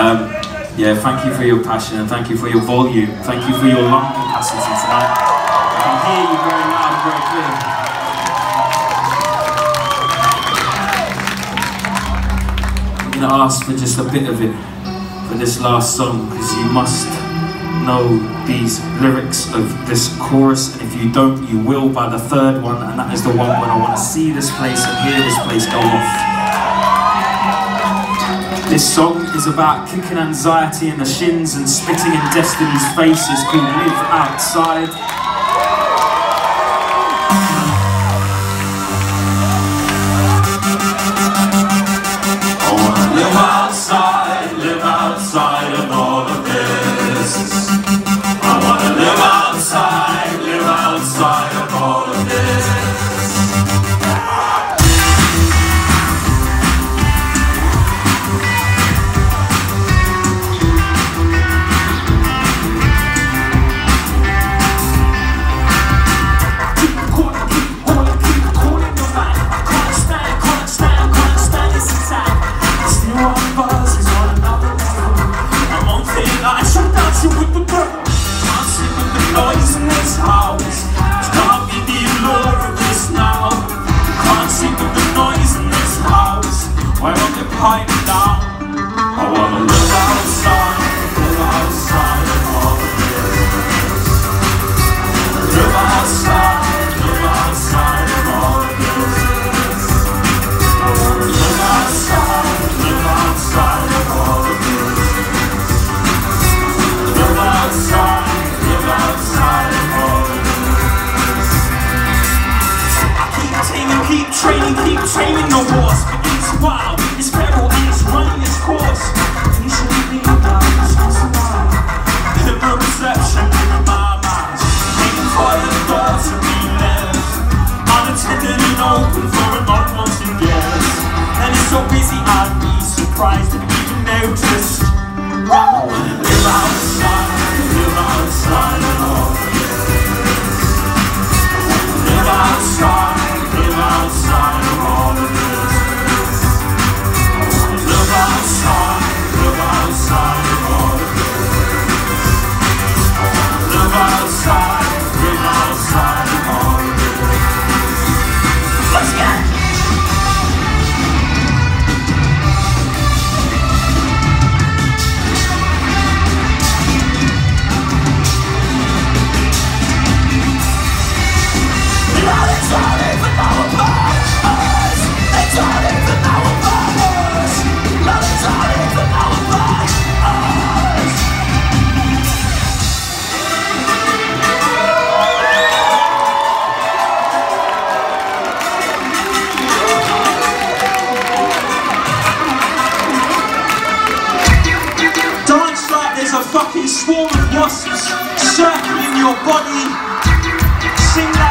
Um, yeah, thank you for your passion and thank you for your volume. Thank you for your lung capacity tonight. I can hear you very loud very clear. I'm going to ask for just a bit of it for this last song because you must know these lyrics of this chorus and if you don't you will by the third one and that is the one when I want to see this place and hear this place go off. This song is about kicking anxiety in the shins and spitting in destiny's faces called Live Outside. I wanna live outside, live outside of all. Live outside, live outside of all live outside, live outside of all. Live outside, live outside of all. I keep taming, keep training, keep training the but it's wild, fucking swarm of wasps circling your body. Sing like